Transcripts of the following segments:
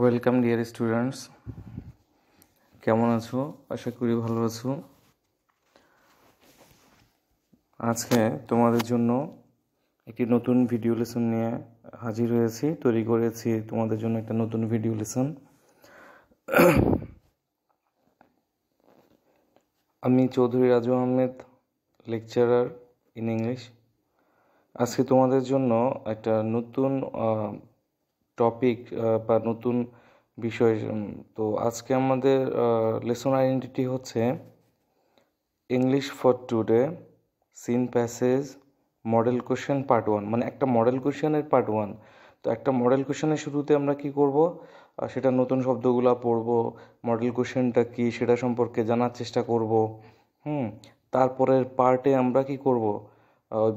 Welcome dear students কেমন আছো? আশা করি ভালো আছো। আজকে তোমাদের জন্য একটি নতুন ভিডিও লেসন নিয়ে হাজির হয়েছি, তৈরি করেছি। তোমাদের জন্য একটা নতুন ভিডিও লেসন আমি Chowdhury Raju Ahmed lecturer in English আজকে তোমাদের জন্য একটা নতুন টপিক বা নতুন বিষয় তো আজকে আমাদের লেসন আইডেন্টিটি হচ্ছে English for today seen passage model question part one মানে একটা মডেল কোশ্চেনের পার্ট ওয়ান তো একটা মডেল কোশ্চেনের শুরুতে আমরা কি করব? সেটা নতুন শব্দগুলো পড়ব মডেল কোশ্চেনটা কি সেটা সম্পর্কে জানার চেষ্টা করব, হুম, তারপরের পার্টে আমরা কি করব?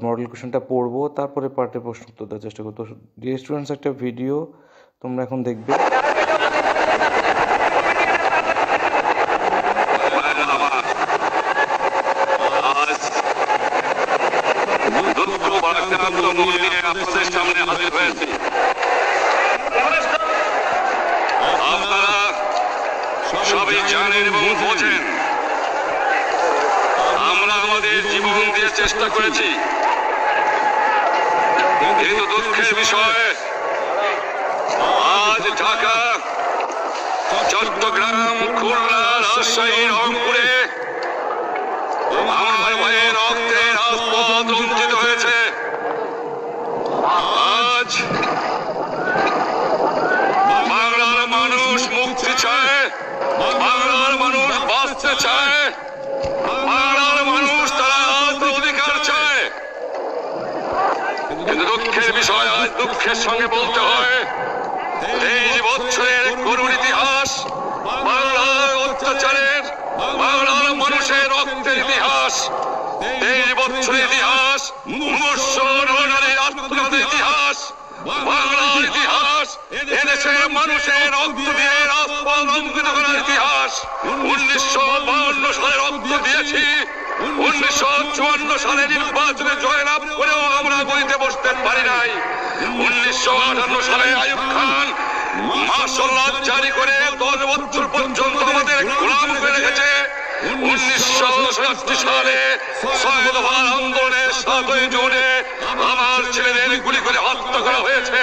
মডেল কোশ্চেনটা পড়ব, তারপরে পার্টে প্রশ্ন উত্তর দেওয়ার চেষ্টা করব। তো ডিয়ার স্টুডেন্টস একটা ভিডিও তোমরা এখন দেখবে। আপনারা সবই জানেন এবং বোঝেন। আমরা আমাদের জীবন দিয়ে চেষ্টা করেছি। কিন্তু দুঃখের বিষয়, আজ ঢাকা, চট্টগ্রাম, খুলনা, রাজশাহী, রংপুরে আমার ভাইয়ের রক্তের রাজপথ রঞ্জিত হয়েছে। আজ বাংলার মানুষ মুক্তি চায়, বাংলার মানুষ বাঁচতে চায় বাংলার মানুষ তারা অধিকার চায় কিন্তু দুঃখের বিষয় আজ দুঃখের সঙ্গে বলতে হয়। তেইশ বছরের করুণ ইতিহাস, বাংলার অত্যাচারের, বাংলার মানুষের রক্তের ইতিহাস তেইশ বছরের ইতিহাস আত্মঘাতের ইতিহাস, বাংলার ইতিহাস এদেশের মানুষের রক্ত দিয়ে রাজপথ রঞ্জিত করার ইতিহাস উনিশশো বাউন্ন সালে রক্ত দিয়েছি। উনিশশো চুয়ান্ন সালে নির্বাচনে জয়লাভ করেও আমরা গড়িতে বসতে পারি নাই। উনিশশো আটান্ন সালে আয়ুব খান মার্শাল্লাহ জারি করে দশ বছর পর্যন্ত আমাদের গোলাম করে রেখেছে। উনিশশো সাতটি সালে ছয় দফার আন্দোলনের সাতই জুনে আমার ছেলেদের গুলি করে হত্যা করা হয়েছে।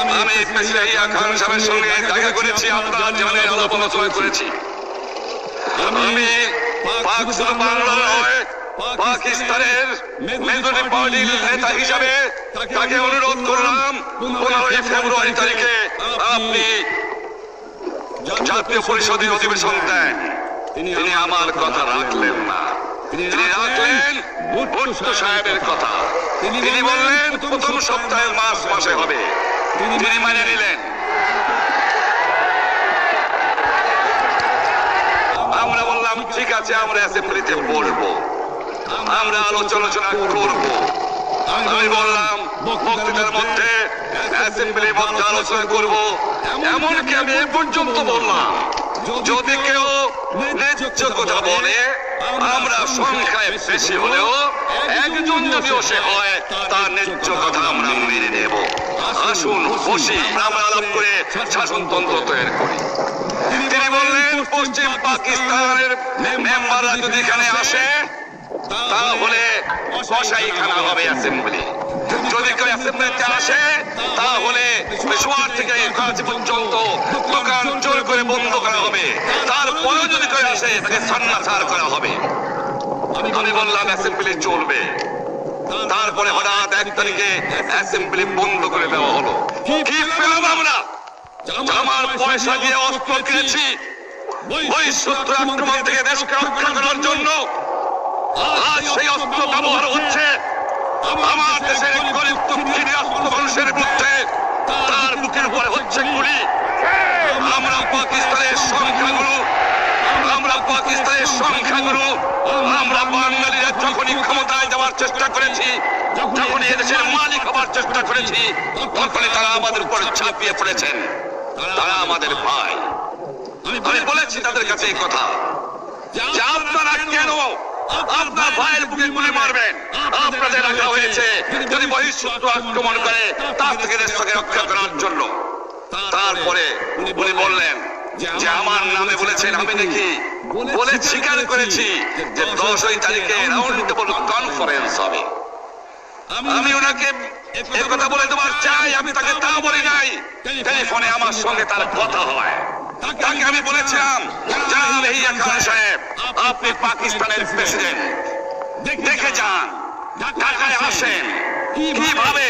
আমি প্রেসিডেন্ট খান সাহেবের সঙ্গে দেখা করেছি আপনারা আলাপ আলোচনা করেছি। আমি পাক শুধু নয় পাকিস্তানের মেজরিটি পার্টির নেতা হিসাবে তাকে অনুরোধ করলাম পনেরোই ফেব্রুয়ারি তারিখে আপনি জাতীয় পরিষদের অধিবেশন দেন। তিনি আমার কথা রাখলেন না। তিনি রাখলেন ভুট্টো সাহেবের কথা। তিনি বললেন প্রথম সপ্তাহের মাস মাসে হবে। তিনি মানে নিলেন আমরা বললাম ঠিক আছে, আমরা অ্যাসেম্বলিতে বসবো আমরা আলোচনা করব। আমি বললাম, বক্তৃতার মধ্যে অ্যাসেম্বলির মধ্যে আলোচনা করব। এমনকি আমি এ পর্যন্ত বললাম, যদি কেউ ন্যায্য কথা বলে আমরা সংখ্যায় বেশি হলেও একজন যদিও সে হয়, তার ন্যায্য কথা আমরা মেনে নেব। আসুন, বসি, আমরা আলাপ করে শাসনতন্ত্র তৈরি করি। তিনি বললেন, পশ্চিম পাকিস্তানের মেম্বাররা যদি এখানে আসে তাহলে হবে অ্যাসেম্বলি। যদি কেউ আসে, তাহলে থেকে পর্যন্ত দোকান জোর করে বন্ধ করা হবে যদি কেউ আসে, তাকে করা হবে। আমি বললাম, অ্যাসেম্বলি চলবে। তারপরে হঠাৎ এক তারিখে অ্যাসেম্বলি বন্ধ করে দেওয়া হলো। কি পেলাম আমরা? আমার পয়সা দিয়ে অস্ত্র কিনেছি। ওই শত্রু আক্রমণ থেকে দেশকে রক্ষা করার জন্য আজ সেই অস্ত্র ব্যবহার হচ্ছে আমার দেশের গরিব দুঃখী মানুষের বিরুদ্ধে তার বুকের উপরে হচ্ছে গুলি। আমরা পাকিস্তানের সংখ্যাগুরু। আমরা পাকিস্তানের সংখ্যাগুরু। আমরা বাঙালিরা যখনই ক্ষমতায় যাওয়ার চেষ্টা করেছি যখনই এদেশের মালিক হবার চেষ্টা করেছি তখনই তারা আমাদের উপর ছাপিয়ে পড়েছেন। তারা আমাদের ভাই। আমি বলেছি তাদের কাছে এই কথা। যে আপনারা কেন আপনার ভাইয়ের বুকে গুলি মারবেন আপনাদের রাখা হয়েছে। যদি বহিঃশত্রু আক্রমণ করে তার থেকে দেশটাকে রক্ষা করার জন্য। তারপরে উনি বললেন যে আমার নামে বলেছেন আমি নাকি বলে স্বীকার করেছি যে দশই তারিখে রাউন্ড টেবল কনফারেন্স হবে। আমি ওনাকে এই কথা বলে তোমার চাই আমি তাকে তা বলি নাই। টেলিফোনে আমার সঙ্গে তার কথা হয়। তাকে আমি বলেছিলাম জানাব হিয়া খান সাহেব, আপনি পাকিস্তানের প্রেসিডেন্ট দেখে যান, ঢাকায় আসেন। কীভাবে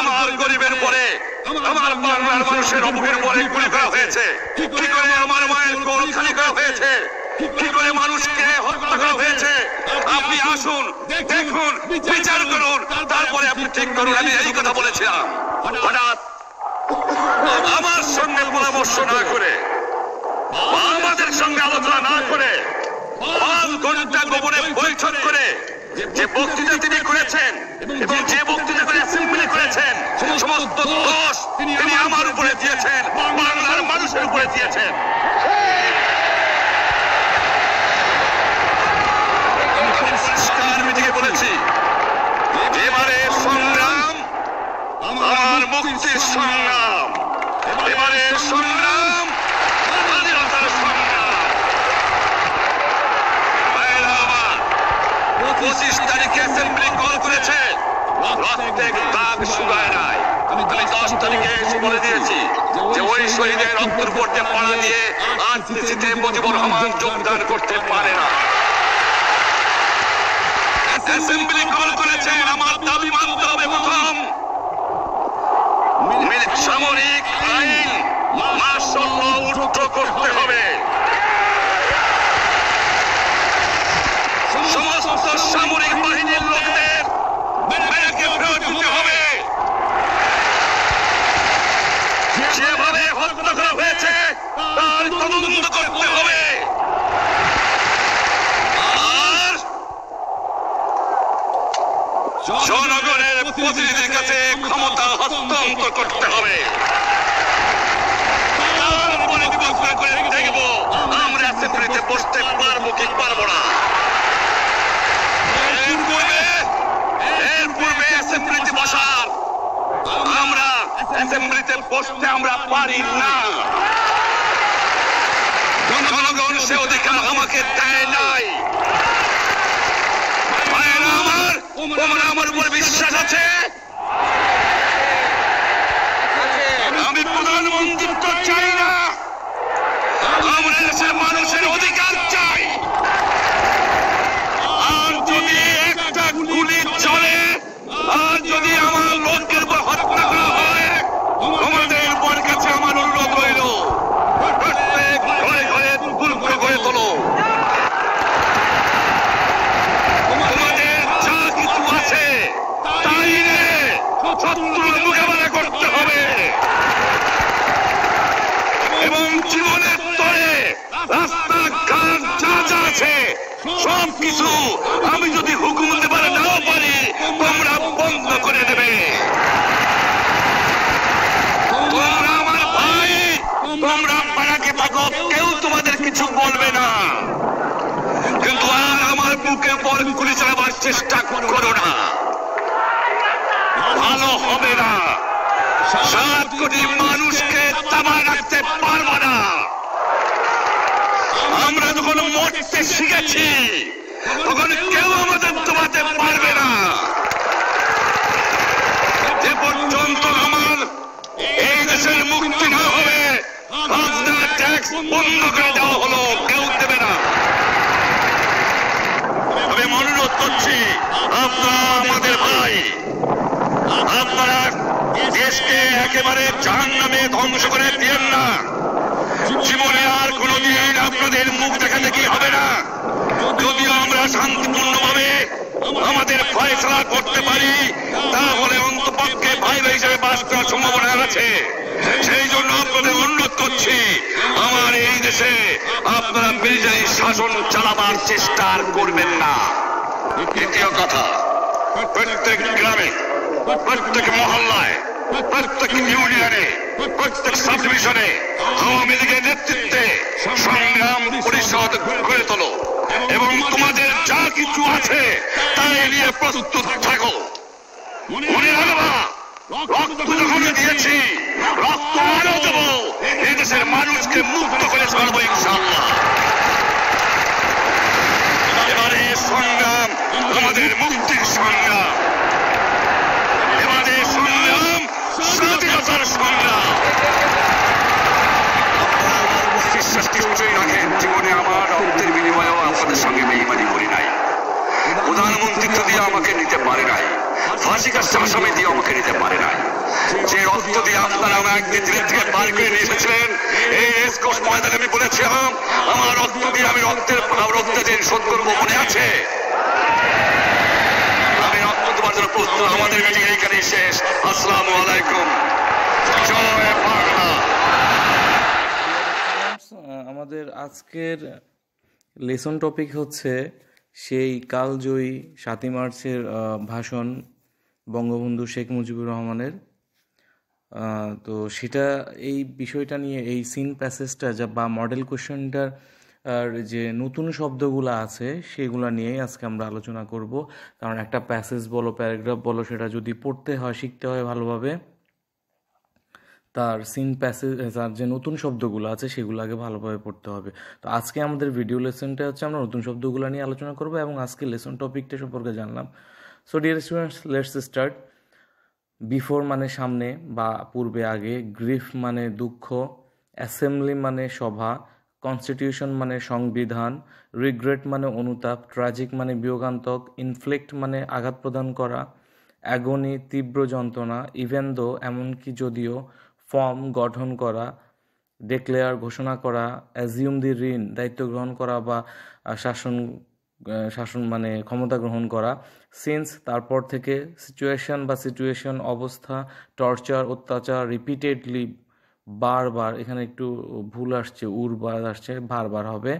আমার গরিবের পরে, আমার বাংলার মানুষের অবুকের পরে গুলি করা হয়েছে? কি করে আমার মায়ের গৌর খালি করা হয়েছে? কি করে মানুষকে হত্যা করা হয়েছে? আপনি আসুন, দেখুন, বিচার করুন, তারপরে আপনি ঠিক করুন। আমি এই কথা বলেছিলাম। হঠাৎ আমার সঙ্গে পরামর্শ না করে, আমাদের সঙ্গে আলোচনা না করে পাঁচ ঘণ্টা গোপনে বৈঠক করে যে বক্তৃতা তিনি করেছেন এবং যে বক্তৃতা করে অ্যাসেম্বলি করেছেন, সমস্ত দোষ তিনি আমার উপরে দিয়েছেন, বাংলার মানুষের উপরে দিয়েছেন আমি পরিষ্কার মিটিংয়ে বলেছি এবারে সংগ্রাম আমার মুক্তির সংগ্রাম। এবারে সংগ্রাম, স্বাধীনতার সংগ্রাম। পঁচিশ তারিখে অ্যাসেম্বলি কল করেছে। প্রত্যেক দাগ শুকায় নাই। আমি দশ তারিখে এসে বলে দিয়েছি যে ওই শহীদের রক্তের যে দিয়ে আরসিসিতে মুজিবুর রহমান যোগদান করতে পারে না। অ্যাসেম্বলি কল করেছেন আমার দাবি মানতে হবে প্রথম। সামরিক আইন মার্শাল উঠ্র করতে হবে। সমস্ত সামরিক বাহিনীর লোকদের ব্যারাকে ফেরত দিতে হবে। যেভাবে হত্যা করা হয়েছে, তার তদন্ত করতে হবে আর জনগণের প্রতিনিধির কাছে ক্ষমতা হস্তান্তর করতে হবে। দেখব, আমরা বসতে পারব কি পারব না। আমরা বসতে আমরা পারি না। জনগণ সে অধিকার আমাকে দেয় নাই ভাইয়েরা আমার তোমরা আমার উপর বিশ্বাস আছে? আমি প্রধানমন্ত্রিত্ব চাই না। আমরা দেশের মানুষের অধিকার চাই আর যদি একটা গুলি চলে আর যদি আমার লোকের উপর হত্যা করা হয় তোমাদের উপর কাছে আমার অনুরোধ রইল প্রত্যেক ঘরে ঘরে দুর্গ করে তোলো তোমাদের যা কিছু আছে তাই নিয়ে শত্রুর মোকাবেলা করতে হবে এবং জীবনের তরে রাস্তাঘাট যা যা আছে, সব আমি যদি হুকুম দেবার নাও পারি, তোমরা বন্ধ করে দেবে। তোমরা আমার ভাই, তোমরা পাড়াকে থাকো কেউ তোমাদের কিছু বলবে না। কিন্তু আর আমার বুকে পর গুলি চালাবার চেষ্টা করো না। ভালো হবে না। সাত কোটি মানুষকে তামা রাখতে পারব না। আমরা যখন মরতে শিখেছি, তখন কেউ আমাদের দমাতে পারবে না। যে পর্যন্ত আমার এই দেশের মুক্তি না হবে ট্যাক্স বন্ধ করে দেওয়া হলো, কেউ দেবে না। আমি অনুরোধ করছি, আপনারা আমাদের ভাই আপনারা দেশকে একেবারে জাহান নামে ধ্বংস করে দিয়েন না জীবনে আর কোনোদিন আপনাদের মুখ দেখা দেখি হবে না যদিও আমরা শান্তিপূর্ণভাবে আমাদের ফয়সলা করতে পারি, তাহলে অন্তপক্ষে ভাই হিসেবে বাস করার সম্ভাবনা আছে। সেই জন্য আপনাদের অনুরোধ করছি এসে আপনারা মিলিটারি শাসন চালাবার চেষ্টা আর করবেন না। দ্বিতীয় কথা, প্রত্যেক গ্রামে, প্রত্যেক মহল্লায়, প্রত্যেক ইউনিয়নে, প্রত্যেক সাব ডিভিশনে আওয়ামী লীগের নেতৃত্বে সংগ্রাম পরিষদ গড়ে তোলো। এবং তোমাদের যা কিছু আছে, তাই নিয়ে প্রস্তুত থাকো। মনে রক্ত যখন দিয়েছি, রক্ত আরও দেব। মানুষকে মুক্ত করে ইনশাল্লাহ সংগ্রাম আমাদের মুক্তির সংগ্রাম। সংগ্রাম রাখেন জীবনে আমার রক্তের বিনিময়েও আপনাদের সঙ্গে বেইমানি করি নাই। প্রধানমন্ত্রিত্ব দিয়ে আমাকে নিতে পারে নাই। ফাঁসি কাছে আসামে দিয়ে আমাকে নিতে পারে নাই। যে রক্ত দিয়ে আপনারা আমাকে দিল্লি থেকে বার করে নিয়ে এসেছিলেন, এই রেসকোর্স ময়দানে আমি বলেছিলাম আমার রক্ত দিয়ে আমি রক্তের রক্তের দিন শোধ করব। মনে আছে? আমি রক্ত দেওয়ার জন্য প্রস্তুত, আমাদের মিটিং এইখানেই শেষ। আসসালামু আলাইকুম। জয় আমাদের আজকের লেসন টপিক হচ্ছে সেই কালজয়ী সাতই মার্চের ভাষণ বঙ্গবন্ধু শেখ মুজিবুর রহমানের। তো সেটা এই বিষয়টা নিয়ে, এই সিন প্যাসেজটা যা বা মডেল কোশ্চেনটার আর যে নতুন শব্দগুলো আছে সেগুলো নিয়েই আজকে আমরা আলোচনা করব। কারণ একটা প্যাসেজ বলো, প্যারাগ্রাফ বলো, সেটা যদি পড়তে হয়, শিখতে হয় ভালোভাবে তার সিন প্যাসেজ তার যে নতুন শব্দগুলো আছে, সেগুলো আগে ভালোভাবে পড়তে হবে। তো আজকে আমাদের ভিডিও লেসনটা হচ্ছে, আমরা নতুন শব্দগুলো নিয়ে আলোচনা করব এবং আজকে লেসন টপিকটা সম্পর্কে জানলাম। So dear students let's start before মানে সামনে বা পূর্বে আগে গ্রিফ মানে দুঃখ অ্যাসেম্বলি মানে সভা কনস্টিটিউশন মানে সংবিধান রিগ্রেট মানে অনুতাপ ট্র্যাজিক মানে বিয়োগান্তক ইনফ্লিক্ট মানে আঘাত প্রদান করা অ্যাগনি তীব্র যন্ত্রণা ইভেন দো এমনকি যদিও ফর্ম গঠন করা ডেক্লেয়ার ঘোষণা করা অ্যাজিউম দি ঋণ, দায়িত্ব গ্রহণ করা বা শাসন শাসন মানে ক্ষমতা গ্রহণ করা। সিন্স তারপর থেকে সিচুয়েশন বা সিচুয়েশন অবস্থা টর্চার অত্যাচার রিপিটেডলি বারবার, এখানে একটু ভুল আসছে, উরবার আসছে, বারবার হবে।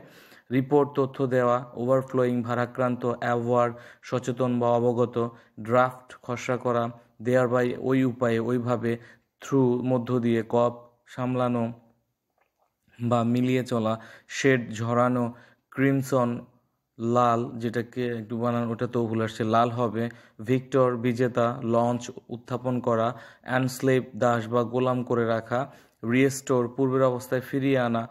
রিপোর্ট তথ্য দেওয়া ওভারফ্লোয়িং ভারাক্রান্ত অ্যাওয়ার্ড সচেতন বা অবগত ড্রাফট খসড়া করা দেয়ার বাই ওই উপায়ে, ওইভাবে থ্রু মধ্য দিয়ে কপ সামলানো বা মিলিয়ে চলা, শেড ঝরানো, ক্রিমসন লাল যেটাকে একটু বানান, ওটা তো ভুল আসছে, লাল হবে, ভিক্টর বিজেতা লঞ্চ উত্থাপন করা অ্যানস্লেভ দাস বা গোলাম করে রাখা, রিয়েস্টোর পূর্বের অবস্থায় ফিরিয়ে আনা,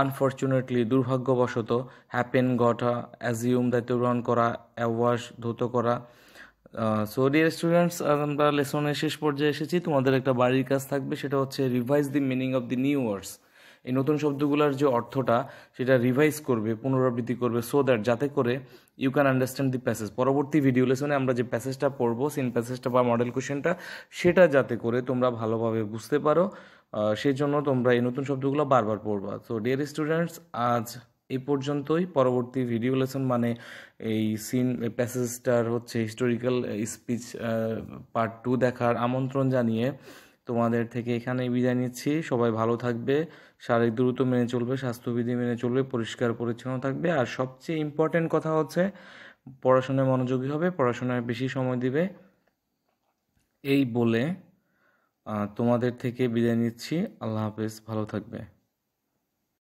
আনফর্চুনেটলি দুর্ভাগ্যবশত, হ্যাপেন ঘটা, অ্যাজিউম দায়িত্ব গ্রহণ করা অ্যাওয়াশ ধৌত করা সো ডিয়ার স্টুডেন্টস আমরা লেসনের শেষ পর্যায়ে এসেছি। তোমাদের একটা বাড়ির কাজ থাকবে, সেটা হচ্ছে revise the meaning of the new words এই নতুন শব্দগুলোর যে অর্থটা, সেটা রিভাইজ করবে, পুনরাবৃত্তি করবে সো দ্যাট যাতে করে you can understand the passage পরবর্তী ভিডিও লেসনে আমরা যে প্যাসেজটা পড়ব সিন প্যাসেজটা বা মডেল কোশ্চেনটা সেটা যাতে করে তোমরা ভালোভাবে বুঝতে পারো। সেই জন্য তোমরা এই নতুন শব্দগুলো বারবার পড়বা। তো ডিয়ার স্টুডেন্টস আজ এই পর্যন্তই। পরবর্তী ভিডিও লেসন মানে এই সিন প্যাসেজটার হচ্ছে হিস্টোরিক্যাল স্পিচ পার্ট টু দেখার আমন্ত্রণ জানিয়ে তোমাদের থেকে এখানেই বিদায় নিচ্ছি। সবাই ভালো থাকবে, শারীরিক দ্রুত মেনে চলবে, স্বাস্থ্যবিধি মেনে চলবে, পরিষ্কার, পরিচ্ছন্ন থাকবে। আর সবচেয়ে ইম্পর্টেন্ট কথা হচ্ছে, পড়াশোনায় মনোযোগী হবে, পড়াশোনায় বেশি সময় দিবে। এই বলে তোমাদের থেকে বিদায় নিচ্ছি। আল্লাহ হাফেজ, ভালো থাকবে।